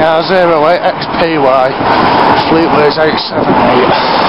yeah, 08XPY, Fleetways 878